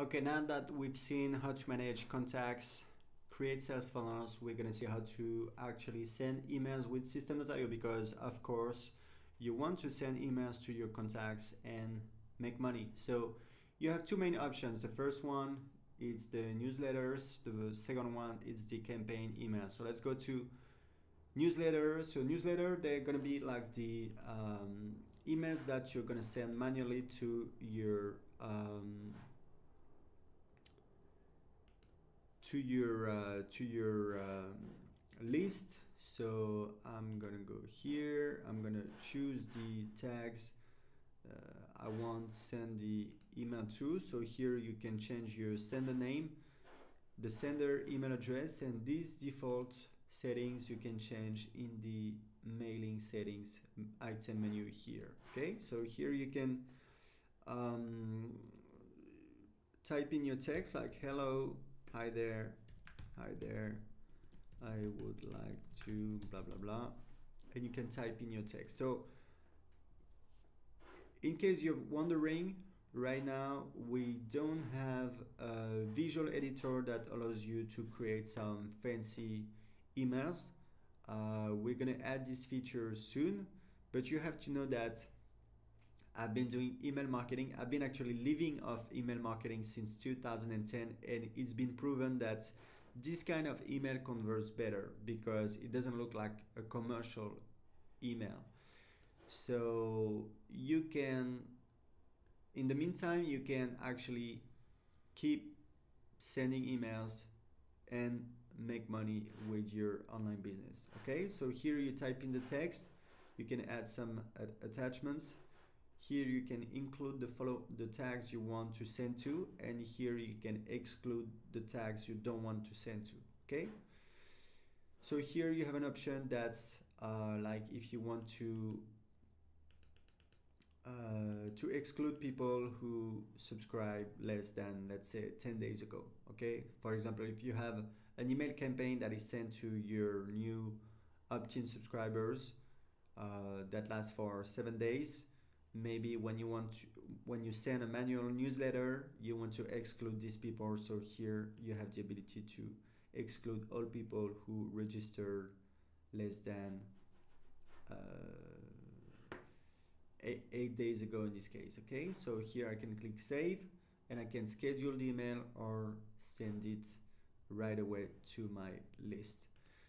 Okay, now that we've seen how to manage contacts, create sales funnels, we're gonna see how to actually send emails with Systeme.io because of course you want to send emails to your contacts and make money. So you have two main options. The first one is the newsletters. The second one is the campaign email. So let's go to newsletter. So newsletter, they're gonna be like the um, emails that you're gonna send manually to your um, to your uh, to your um, list. So I'm gonna go here. I'm gonna choose the tags uh, I want send the email to so here you can change your sender name the sender email address and these default settings you can change in the mailing settings item menu here okay? So here you can um, type in your text like hello hi there. Hi there. I would like to blah blah blah. And you can type in your text. So in case you're wondering right now we don't have a visual editor that allows you to create some fancy emails. Uh, we're gonna add this feature soon but you have to know that I've been doing email marketing. I've been actually living off email marketing since 2010, and it's been proven that this kind of email converts better because it doesn't look like a commercial email. So you can, in the meantime, you can actually keep sending emails and make money with your online business. Okay, so here you type in the text, you can add some attachments here you can include the follow the tags you want to send to and here you can exclude the tags you don't want to send to okay? So here you have an option that's uh, like if you want to uh, to exclude people who subscribe less than let's say 10 days ago okay? For example if you have an email campaign that is sent to your new opt-in subscribers uh, that lasts for seven days maybe when you want to when you send a manual newsletter you want to exclude these people. So here you have the ability to exclude all people who register less than uh, eight, eight days ago in this case okay? So here I can click save and I can schedule the email or send it right away to my list.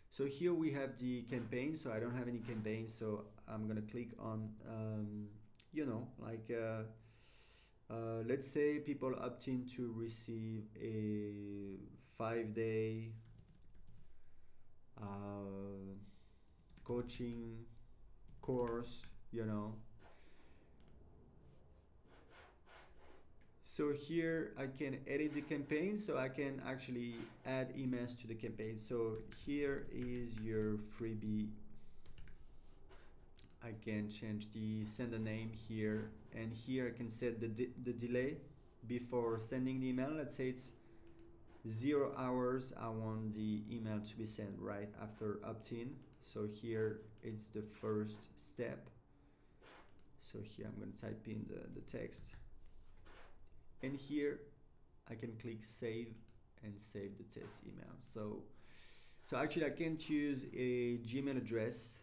So here we have the campaign. So I don't have any campaign. So I'm gonna click on um, you know, like uh, uh, let's say people opt in to receive a five day uh, coaching course, you know. So here I can edit the campaign so I can actually add emails to the campaign. So here is your freebie I can change the sender name here. And here I can set the, de the delay before sending the email. Let's say it's zero hours I want the email to be sent right after opt-in. So here it's the first step. So here I'm going to type in the, the text. And here I can click save and save the test email. So so actually I can choose a Gmail address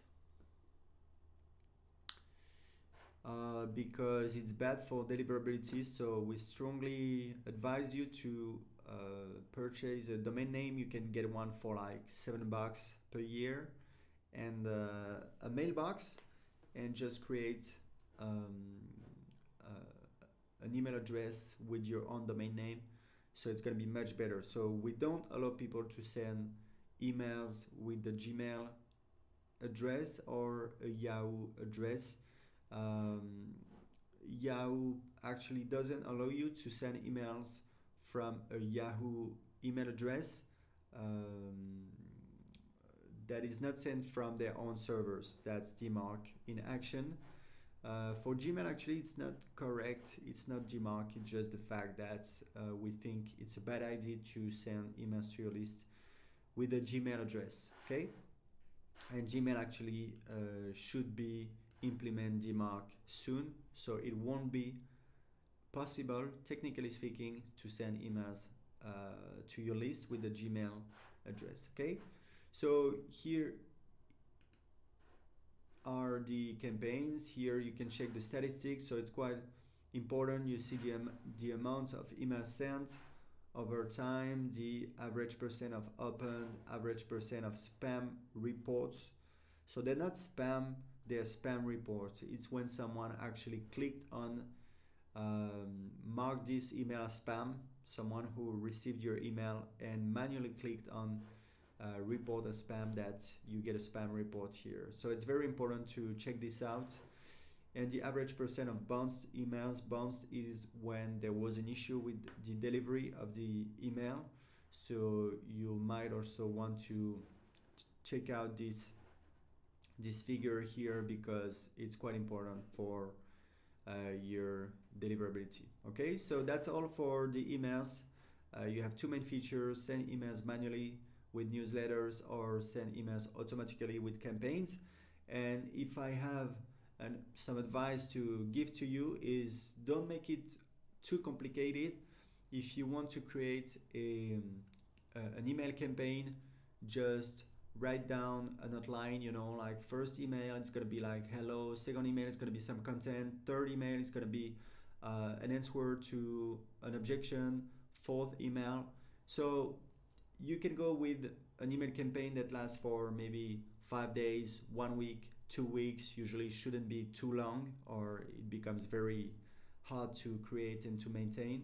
Uh, because it's bad for deliverability. So we strongly advise you to uh, purchase a domain name. You can get one for like seven bucks per year, and uh, a mailbox, and just create um, uh, an email address with your own domain name. So it's gonna be much better. So we don't allow people to send emails with the Gmail address or a Yahoo address um, Yahoo actually doesn't allow you to send emails from a Yahoo email address um, that is not sent from their own servers. That's DMARC in action. Uh, for Gmail, actually, it's not correct. It's not DMARC. It's just the fact that uh, we think it's a bad idea to send emails to your list with a Gmail address. Okay, and Gmail actually uh, should be implement DMARC soon, so it won't be possible, technically speaking, to send emails uh, to your list with the Gmail address. Okay, so here are the campaigns. Here you can check the statistics. So it's quite important. You see the the amount of emails sent over time, the average percent of opened, average percent of spam reports. So they're not spam, they're spam reports. It's when someone actually clicked on um, mark this email as spam, someone who received your email and manually clicked on uh, report as spam that you get a spam report here. So it's very important to check this out. And the average percent of bounced emails bounced is when there was an issue with the delivery of the email. So you might also want to check out this this figure here because it's quite important for uh, your deliverability. Okay, so that's all for the emails. Uh, you have two main features, send emails manually with newsletters or send emails automatically with campaigns. And if I have an, some advice to give to you is don't make it too complicated. If you want to create a, uh, an email campaign, just write down an outline, you know, like first email, it's going to be like hello, second email, it's going to be some content, third email, it's going to be uh, an answer to an objection, fourth email. So you can go with an email campaign that lasts for maybe five days, one week, two weeks. Usually shouldn't be too long or it becomes very hard to create and to maintain.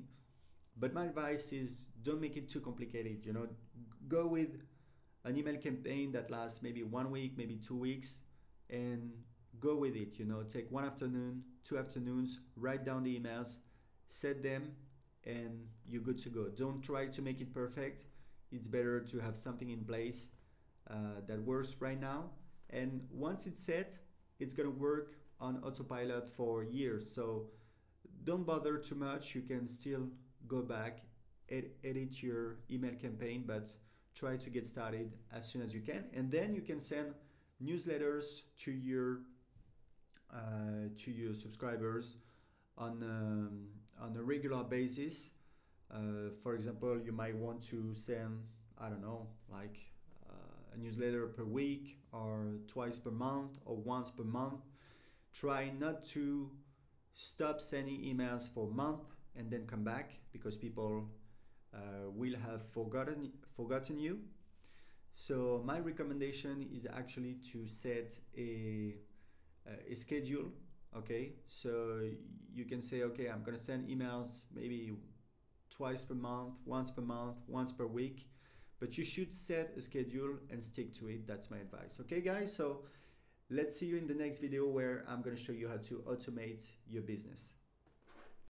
But my advice is don't make it too complicated. You know, go with an email campaign that lasts maybe one week, maybe two weeks, and go with it. You know, take one afternoon, two afternoons, write down the emails, set them, and you're good to go. Don't try to make it perfect. It's better to have something in place uh, that works right now. And once it's set, it's going to work on autopilot for years. So don't bother too much. You can still go back, edit your email campaign, but try to get started as soon as you can. And then you can send newsletters to your uh, to your subscribers on um, on a regular basis. Uh, for example you might want to send i don't know like uh, a newsletter per week or twice per month or once per month. Try not to stop sending emails for a month and then come back because people uh, will have forgotten forgotten you. So my recommendation is actually to set a a schedule. Okay, so you can say, okay, I'm gonna send emails maybe twice per month, once per month, once per week, but you should set a schedule and stick to it. That's my advice. Okay, guys. So let's see you in the next video where I'm gonna show you how to automate your business.